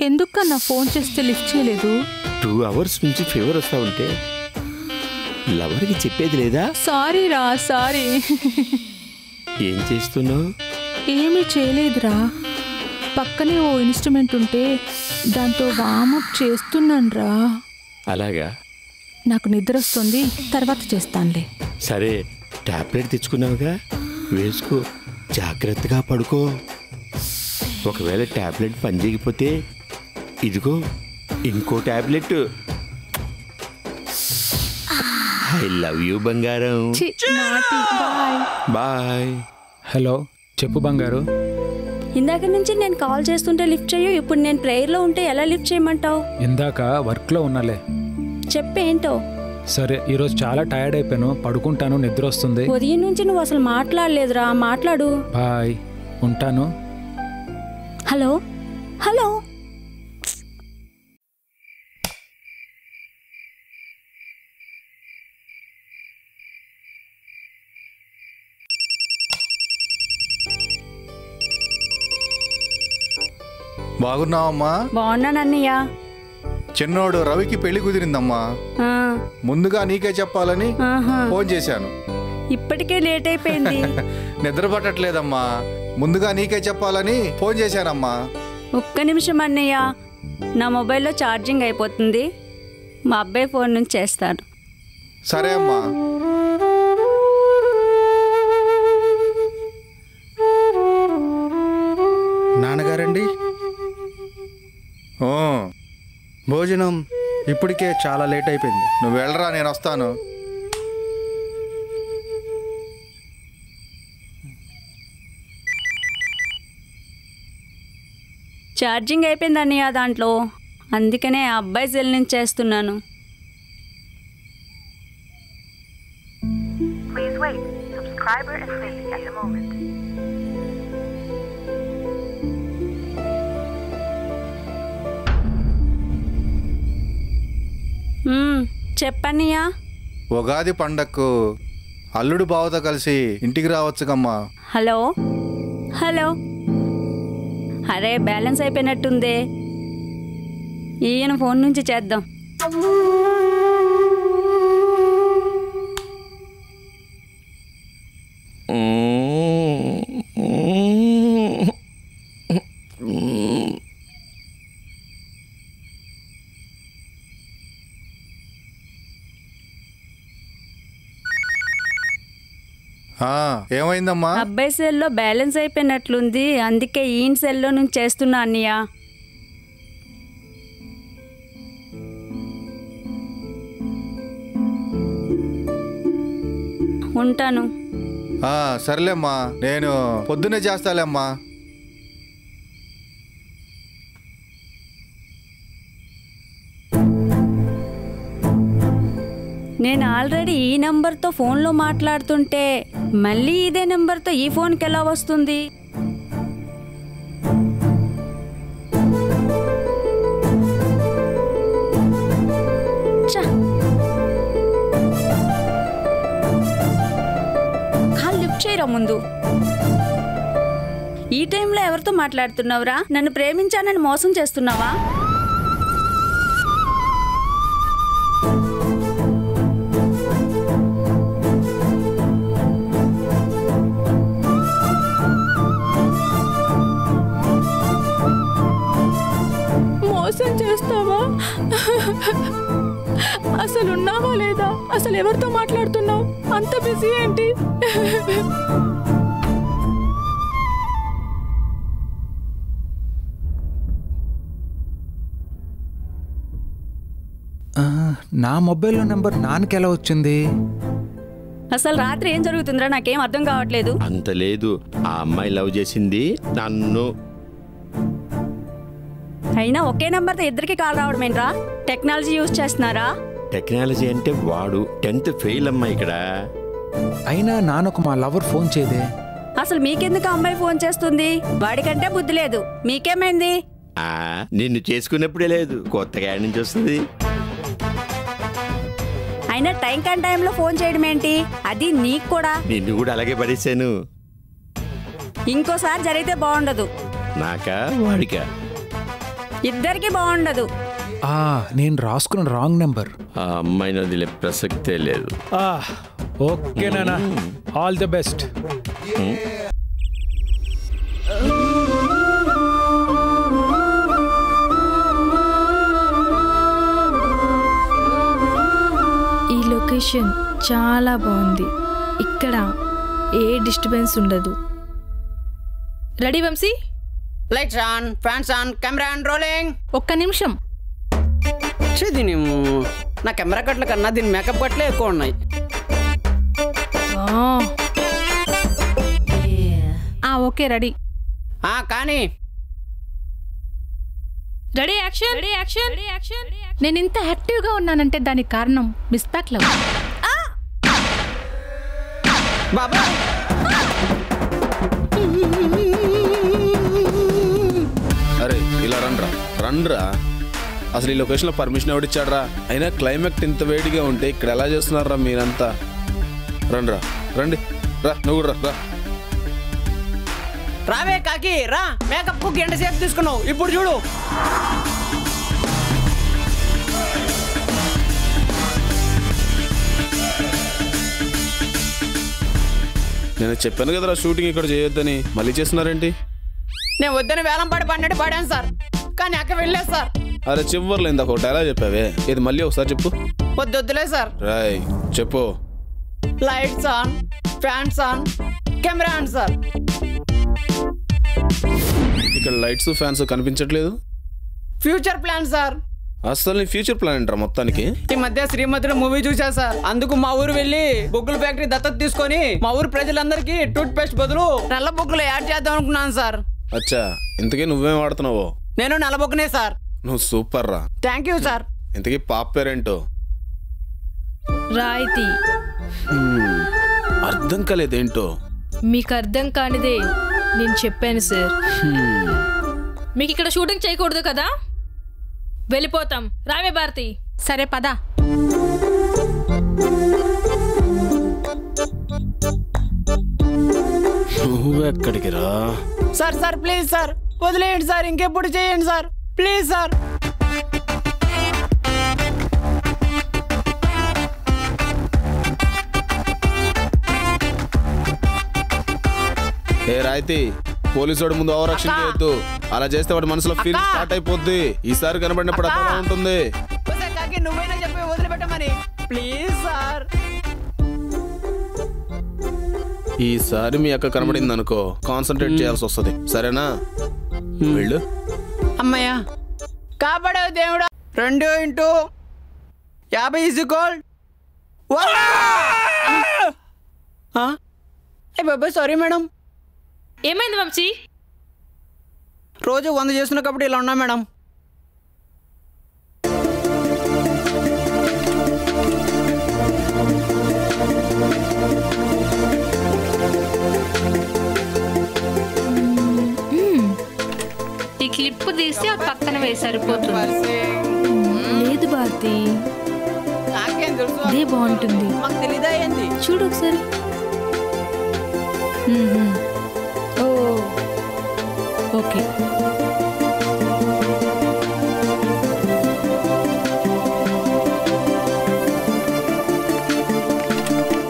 ఎందుకన్నా ఫోన్ చేస్తే లిఫ్ట్ చేయలేదు? టూ అవర్స్ నుంచి ఫీవర్ వస్తా ఉంటే లవర్కి చెప్పేది లేదా? సారీ రా సారీ. ఏం చేస్తున్నావు? ఏమీ చేయలేదురా. పక్కనే ఓ ఇన్స్ట్రుమెంట్ ఉంటే దాంతో వామప్ చేస్తున్నాను రా అలాగా? నాకు నిద్ర వస్తుంది తర్వాత చేస్తానులే. సరే టాబ్లెట్ తెచ్చుకున్నావుగా? వేసుకో. జాగ్రత్తగా పడుకో. ఒకవేళ టాబ్లెట్ పనిచేయకపోతే ఇదిగో ఇంకో టాబ్లెట్. ఐ లవ్ యూ బంగారం. బాయ్. హలో చెప్పు బంగారు. ఇందాక నుంచి నేను కాల్ చేస్తుంటే లిఫ్ట్ చేయు ఇప్పుడు నేను ప్రేయర్లో ఉంటే ఎలా లిఫ్ట్ చేయమంటావు? ఇందాక వర్క్లో ఉన్నాలే. చెప్పేంటో? సరే ఈరోజు చాలా టైర్డ్ అయిపోయాను పడుకుంటాను నిద్ర వస్తుంది. ఉదయం నుంచి నువ్వు అసలు మాట్లాడలేదురా మాట్లాడు. బాయ్ ఉంటాను. హలో? హలో? బాగున్నావమ్మా? బాగున్నాను అన్నయ్య చిన్నోడు రవికి పెళ్ళి కుదిరిందమ్మా. ఆ, ముందుగా నీకే చెప్పాలని ఆహా. ఫోన్ చేశాను. ఇప్పటికే లేట్ అయిపోయింది. నిద్ర పట్టట్లేదమ్మా ముందుగా నీకే చెప్పాలని ఫోన్ చేశానమ్మా. ఒక్క నిమిషం అన్నయ్య. నా మొబైల్లో ఛార్జింగ్ అయిపోతుంది. మా అబ్బాయి ఫోన్ నుంచి చేస్తాను. సరే అమ్మా. భోజనం ఇప్పటికే చాలా లేట్ అయిపోయింది. నువ్వు వెళ్ళరా నేను వస్తాను. ఛార్జింగ్ అయిపోయింది అన్నయ్య దాంట్లో. అందుకనే ఆ అబ్బాయి సెల్ నుంచి చేస్తున్నాను. చెప్పన్నయ్యా ఉగాది పండక్కు అల్లుడు బావతో కలిసి ఇంటికి రావచ్చుకమ్మా. హలో? హలో? అరే బ్యాలెన్స్ అయిపోయినట్టుందే. ఈయన ఫోన్ నుంచి చేద్దాం. ఏమైందమ్మా? అబ్బాయి సెల్లో బ్యాలెన్స్ అయిపోయినట్లుంది. అందుకే ఈయన సెల్లో నుంచి చేస్తున్నా అన్నయ్య. ఉంటాను. సర్లేమ్మా నేను పొద్దున్నే చేస్తాలేమ్మా నేను ఆల్రెడీ ఈ నెంబర్తో ఫోన్లో మాట్లాడుతుంటే మళ్ళీ ఇదే నెంబర్తో ఈ ఫోన్కి ఎలా వస్తుంది! కాల్ లిఫ్ట్ చేయరా ముందు? ఈ టైంలో ఎవరితో మాట్లాడుతున్నావురా? నన్ను ప్రేమించానని మోసం చేస్తున్నావా? అసలు ఉన్నావా లేదా? అసలు ఎవరితో మాట్లాడుతున్నావు? అంత బిజీ ఏంటి? ఆ, నా మొబైల్లో నెంబర్ నాన్నకి ఎలా వచ్చింది? అసలు రాత్రి ఏం జరుగుతుందిరా? నాకేం అర్థం కావట్లేదు. అంత లేదు. ఆ అమ్మాయి లవ్ చేసింది నన్ను. అయినా ఒకే నెంబర్తో ఇద్దరికి కాల్ రావడం ఏంట్రా? టెక్నాలజీ యూజ్ చేస్తున్నారా? టెక్నాలజీ అంటే వాడు. టెన్త్ ఫెయిల్ అమ్మా ఇక్కడ. అయినా నాన్నకు మా లవర్ ఫోన్ చేయదే? అసలు మీకెందుకు అమ్మాయి ఫోన్ చేస్తుంది? వాడికంటే బుద్ధి లేదు. మీకేమైంది? ఆ నిన్ను చేసుకున్నప్పుడే లేదు. కొత్తగా నుంచి వస్తుంది. అయినా టైం కన్ టైంలో ఫోన్ చేయడం ఏంటి? అది నీకు కూడా. నిన్ను కూడా అలాగే పడేశాను. ఇంకోసారి జరిగితే బాగుండదు. నాకా? వాడికా? ఇద్దరికి బాగుండదు. ఆ, నేను రాసుకున్న రాంగ్ నెంబర్. ఆ అమ్మాయిని వదిలే ప్రసక్తే లేదు. ఓకే నానా ఆల్ ది బెస్ట్. ఈ లొకేషన్ చాలా బాగుంది. ఇక్కడ ఏ డిస్టర్బెన్స్ ఉండదు. Ready Vamsi? Lights on fans on camera on rolling. ఒక్క నిమిషం. దీని నా కెమెరా కట్ల కన్నా దీని మేకప్ కట్లే ఎక్కువ ఉన్నాయి. ఆ. ఆ ఓకే రెడీ. ఆ కానీ. Ready action? Ready action? Action? నేను ఇంత యాక్టివ్గా ఉన్నానంటే దానికి కారణం మిస్పాక్ లవ్. బాబా. ఇలా రండ్రా రండ్రా అసలు ఈ లొకేషన్లో పర్మిషన్ ఎవడిచ్చాడ్రా అయినా క్లైమాక్ట్ ఇంత వేడిగా ఉంటే ఇక్కడ ఎలా చేస్తున్నారా మీరంతా? రండ్రా రండి. రా నువ్వు కూడా రా రావే కాకి రా. మేకప్కు గంట సేపు తీసుకున్నావు. ఇప్పుడు చూడు. నేను చెప్పాను కదరా షూటింగ్ ఇక్కడ చేయొద్దని. మళ్ళీ చేస్తున్నారేంటి? నేను వద్దని వేలం పాడి పడినట్టు పాడాను సార్. కానీ అక్క వెళ్ళలేదు సార్. అరే చివర్లో ఇందాక ఒక డైలాగ్ చెప్పావే. ఇది మళ్ళీ ఒకసారి చెప్పు. వద్దు వద్దులే సార్. రాయ్ చెప్పు. Lights on fans on camera on sir. ఇక్కడ లైట్స్ ఫ్యాన్స్ కనిపించట్లేదు. Future plan sir. అసలు నీ ఫ్యూచర్ ప్లాన్ ఏంట్రా మొత్తానికి? ఈ మధ్య శ్రీమతిలో మూవీ చూసా సార్. అందుకు మా ఊరు వెళ్ళి బొగ్గుల ఫ్యాక్టరీ దత్తత తీసుకొని మా ఊరు ప్రజలందరికీ టూత్ పేస్ట్ బదులు నల్ల బొగ్గులు యాడ్ చేద్దాం అనుకున్నాను సార్. అచ్చా ఇంతకీ నువ్వేం వాడుతున్నావో? నేను నల్ల బొగ్గునే సార్. నువ్వు సూపర్ రా. Thank you sir. ఇంతకీ పాప పేరేంటో? రాయితీ. హ్మ్, అర్థం కాలేదేంటో? మీకు అర్థం కానిదే నేను చెప్పాను సార్. మీకు ఇక్కడ షూటింగ్ చేయకూడదు కదా? వెళ్ళిపోతాం. రావే భారతి. సరే పదా. నువ్వెక్కడికి రా? Sir sir please sir. వదిలేయండి సార్ ఇంకెప్పుడు చేయండి సార్. Please sir. ఏ రాయితీ పోలీసు వాడి ముందు అక్కా. చేయొద్దు. అలా చేస్తే వాడి మనసులో ఫీల్. స్టార్ట్ అయిపోద్ది. ఈసారి కనబడినప్పుడు. అలా ఉంటుంది. నువ్వైనా చెప్పి వదిలిపెట్టమని. Please sir. ఈసారి మీ అక్క కనబడింది అనుకో కాన్సన్ట్రేట్ చేయాల్సి వస్తుంది సరేనా వెళ్ళు. అమ్మయ్యా కాపాడేవు దేవుడా. రెండు ఇంటూ యాభై ఏ బాబాయ్ సారీ మేడం. ఏమైంది వంశీ? రోజు వంద చేస్తున్న కాబట్టి ఇలా ఉన్నా మేడం. సరిపోతుంది. లేదు భారతి. బాగుంటుంది. చూడు ఒకసారి. ఓకే.